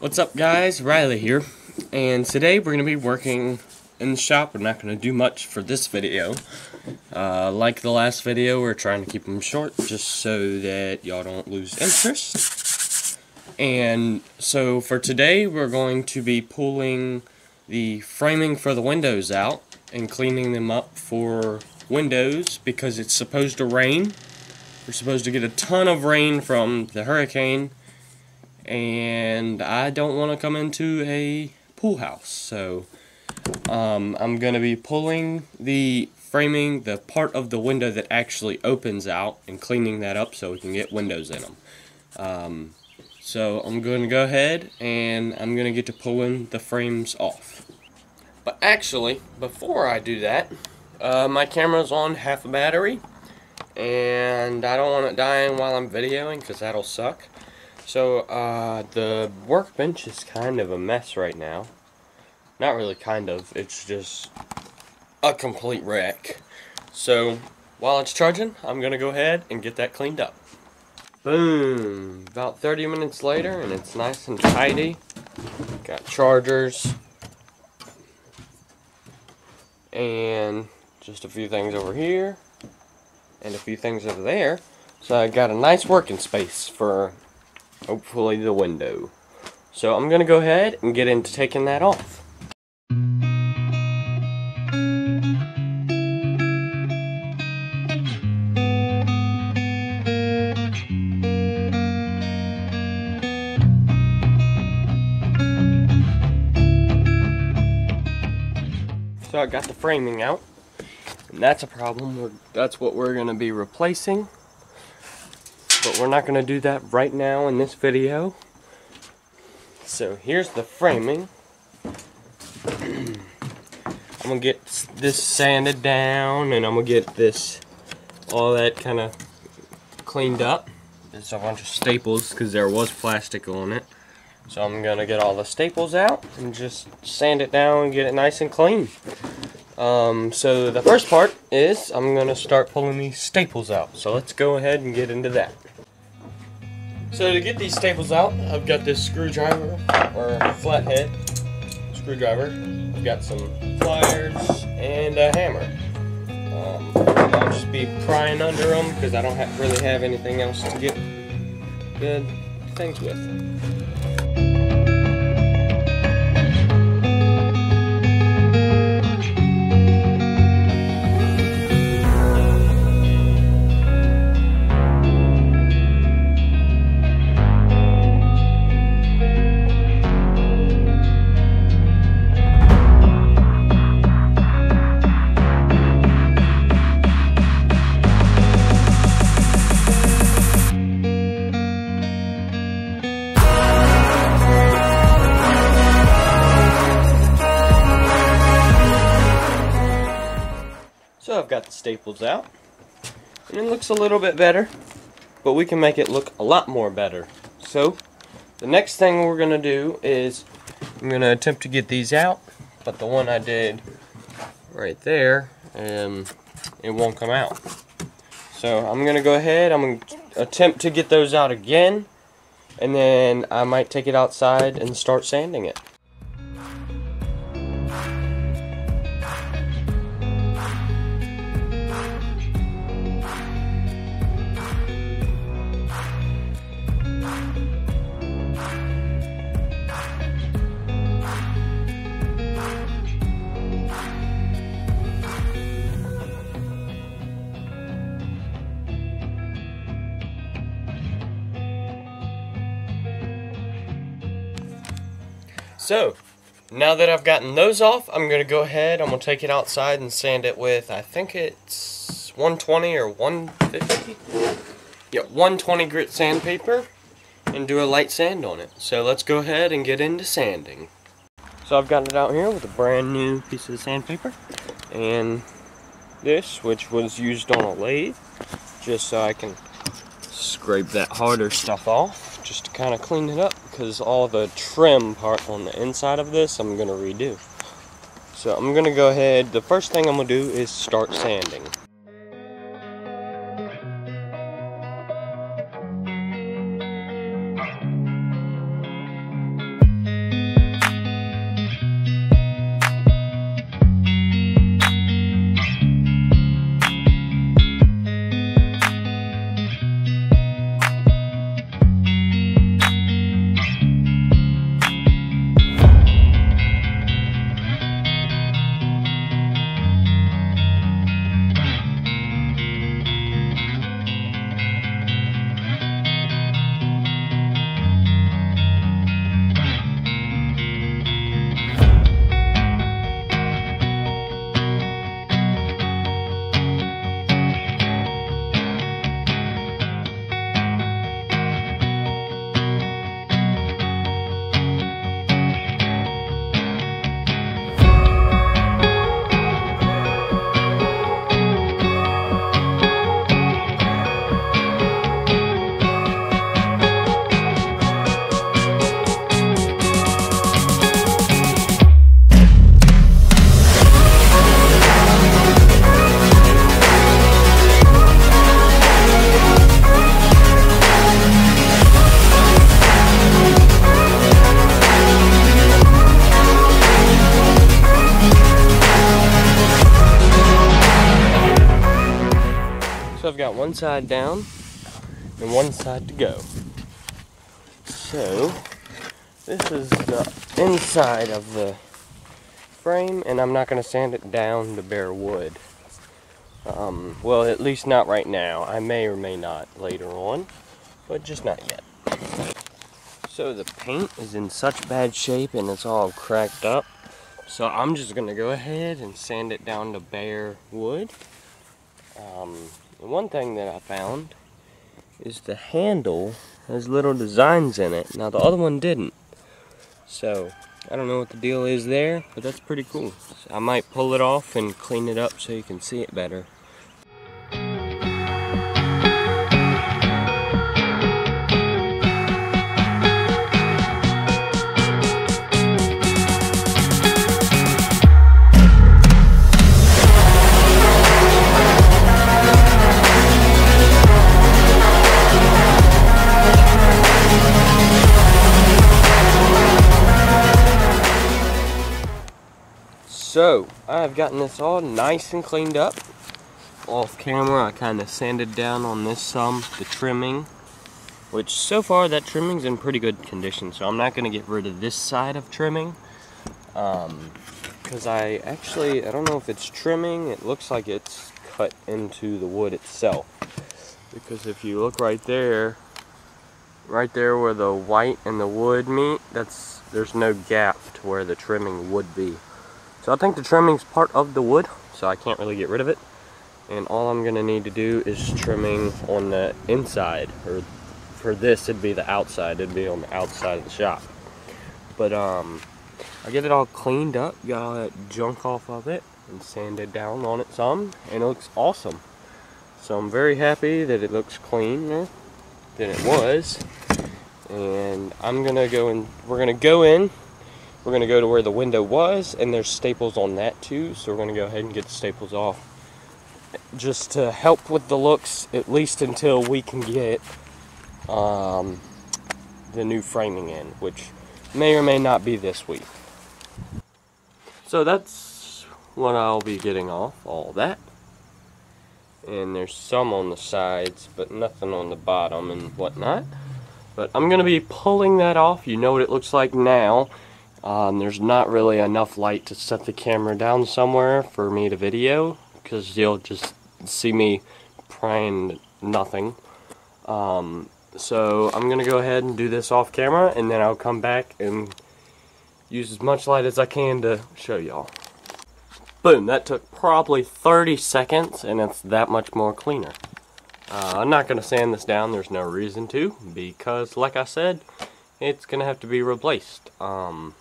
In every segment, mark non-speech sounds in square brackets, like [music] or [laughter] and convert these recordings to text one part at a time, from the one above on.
What's up guys, Riley here, and today we're going to be working in the shop. We're not going to do much for this video. Uh, like the last video, we're trying to keep them short just so that y'all don't lose interest. And so for today, we're going to be pulling the framing for the windows out and cleaning them up for windows because it's supposed to rain. We're supposed to get a ton of rain from the hurricane and I don't want to come into a pool house. So um, I'm going to be pulling the framing, the part of the window that actually opens out, and cleaning that up so we can get windows in them. Um, so I'm going to go ahead and I'm going to get to pulling the frames off. But actually, before I do that, uh, my camera's on half a battery, and I don't want it dying while I'm videoing because that'll suck. So, uh, the workbench is kind of a mess right now. Not really kind of, it's just a complete wreck. So, while it's charging, I'm going to go ahead and get that cleaned up. Boom! About 30 minutes later, and it's nice and tidy. Got chargers. And just a few things over here. And a few things over there. So I got a nice working space for hopefully the window. So I'm going to go ahead and get into taking that off. So I got the framing out, and that's a problem. That's what we're going to be replacing but we're not going to do that right now in this video. So here's the framing. [clears throat] I'm going to get this sanded down and I'm going to get this, all that kind of cleaned up. There's a bunch of staples because there was plastic on it. So I'm going to get all the staples out and just sand it down and get it nice and clean. Um, so the first part is I'm going to start pulling these staples out. So let's go ahead and get into that. So to get these staples out, I've got this screwdriver, or flathead screwdriver. I've got some pliers and a hammer. Um, I'll just be prying under them because I don't really have anything else to get good things with. I've got the staples out. And it looks a little bit better. But we can make it look a lot more better. So, the next thing we're going to do is I'm going to attempt to get these out. But the one I did right there, um, it won't come out. So I'm going to go ahead, I'm going to attempt to get those out again. And then I might take it outside and start sanding it. So, now that I've gotten those off, I'm going to go ahead, I'm going to take it outside and sand it with, I think it's 120 or 150? Yeah, 120 grit sandpaper and do a light sand on it. So let's go ahead and get into sanding. So I've got it out here with a brand new piece of sandpaper and this, which was used on a lathe, just so I can scrape that harder stuff off just to kind of clean it up because all the trim part on the inside of this I'm going to redo. So I'm going to go ahead, the first thing I'm going to do is start sanding. One side down and one side to go. So, this is the inside of the frame, and I'm not going to sand it down to bare wood. Um, well, at least not right now. I may or may not later on, but just not yet. So the paint is in such bad shape and it's all cracked up. So I'm just going to go ahead and sand it down to bare wood. Um, one thing that I found is the handle has little designs in it. Now the other one didn't. So I don't know what the deal is there, but that's pretty cool. I might pull it off and clean it up so you can see it better. So, I've gotten this all nice and cleaned up. Off camera, I kind of sanded down on this some, the trimming. Which, so far, that trimming's in pretty good condition. So I'm not going to get rid of this side of trimming. Um, because I actually, I don't know if it's trimming. It looks like it's cut into the wood itself. Because if you look right there, right there where the white and the wood meet, that's there's no gap to where the trimming would be. So I think the trimming's part of the wood, so I can't really get rid of it. And all I'm gonna need to do is trimming on the inside, or for this it'd be the outside, it'd be on the outside of the shop. But um, I get it all cleaned up, got all that junk off of it, and sanded down on it some, and it looks awesome. So I'm very happy that it looks cleaner than it was. And I'm gonna go and we're gonna go in we're going to go to where the window was, and there's staples on that too, so we're going to go ahead and get the staples off. Just to help with the looks, at least until we can get um, the new framing in, which may or may not be this week. So that's what I'll be getting off, all that. And there's some on the sides, but nothing on the bottom and whatnot. But I'm going to be pulling that off. You know what it looks like now. Um, there's not really enough light to set the camera down somewhere for me to video because you'll just see me prying nothing. Um, so I'm gonna go ahead and do this off camera and then I'll come back and use as much light as I can to show y'all. Boom, that took probably 30 seconds and it's that much more cleaner. Uh, I'm not gonna sand this down, there's no reason to because like I said, it's gonna have to be replaced. Um,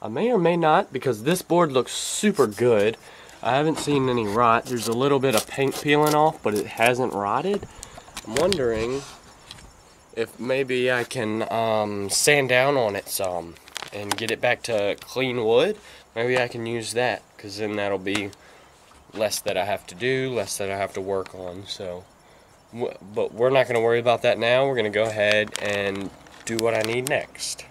I may or may not because this board looks super good. I haven't seen any rot. There's a little bit of paint peeling off, but it hasn't rotted. I'm wondering if maybe I can um, sand down on it some and get it back to clean wood. Maybe I can use that because then that'll be less that I have to do, less that I have to work on. So, but we're not going to worry about that now. We're going to go ahead and do what I need next.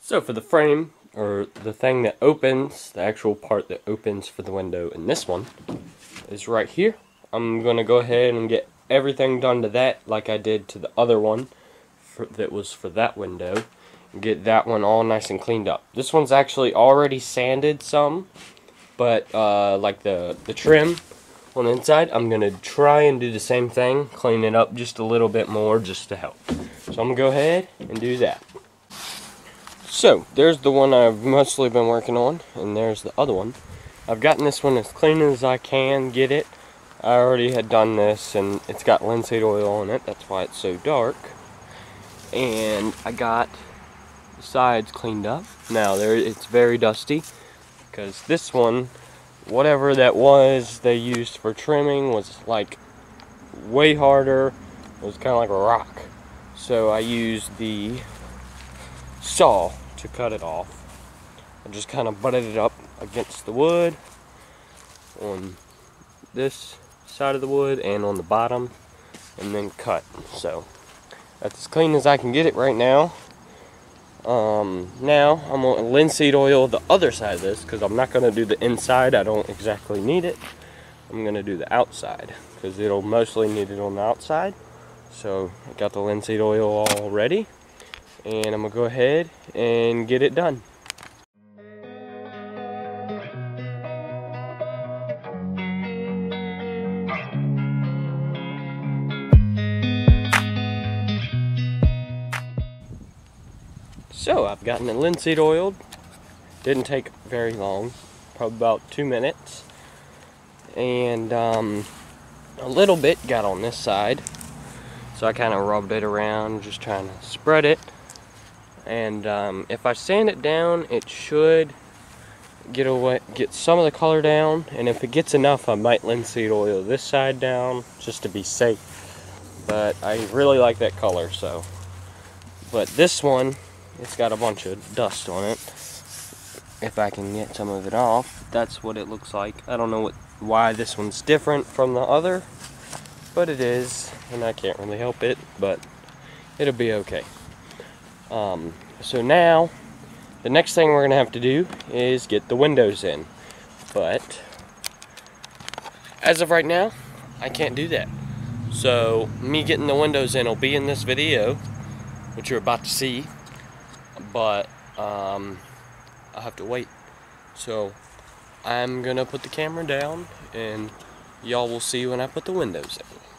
So for the frame, or the thing that opens, the actual part that opens for the window in this one, is right here. I'm going to go ahead and get everything done to that like I did to the other one for, that was for that window. Get that one all nice and cleaned up. This one's actually already sanded some, but uh, like the, the trim on the inside, I'm going to try and do the same thing, clean it up just a little bit more just to help. So I'm going to go ahead and do that. So, there's the one I've mostly been working on, and there's the other one. I've gotten this one as clean as I can get it. I already had done this, and it's got linseed oil on it, that's why it's so dark. And I got the sides cleaned up. Now, there it's very dusty, because this one, whatever that was they used for trimming was like way harder. It was kind of like a rock. So I used the saw to cut it off. I just kind of butted it up against the wood on this side of the wood and on the bottom and then cut. So that's as clean as I can get it right now. Um, now I'm going to linseed oil the other side of this because I'm not going to do the inside. I don't exactly need it. I'm gonna do the outside because it'll mostly need it on the outside. So I got the linseed oil all ready and I'm gonna go ahead and get it done. So I've gotten it linseed oiled. Didn't take very long, probably about two minutes. And um, a little bit got on this side. So I kind of rubbed it around, just trying to spread it. And um, if I sand it down, it should get away, get some of the color down. And if it gets enough, I might linseed oil this side down, just to be safe. But I really like that color, so. But this one, it's got a bunch of dust on it. If I can get some of it off, that's what it looks like. I don't know what why this one's different from the other, but it is, and I can't really help it, but it'll be okay. Um, so now, the next thing we're gonna have to do is get the windows in, but as of right now, I can't do that. So me getting the windows in will be in this video, which you're about to see but um, I'll have to wait. So I'm gonna put the camera down and y'all will see when I put the windows in.